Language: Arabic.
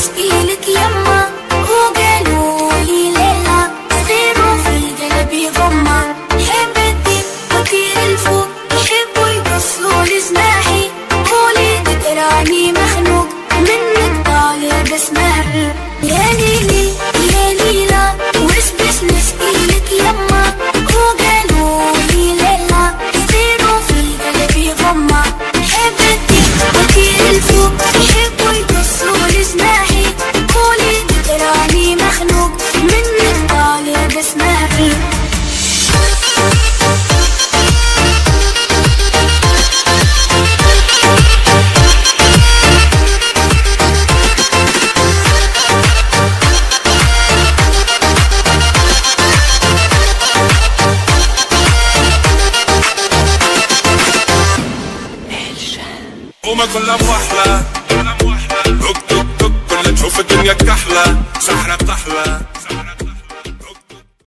Ilit وما كلها بوحلة توك توك توك كل تشوف الدنيا كحلة سحرة بتحلى.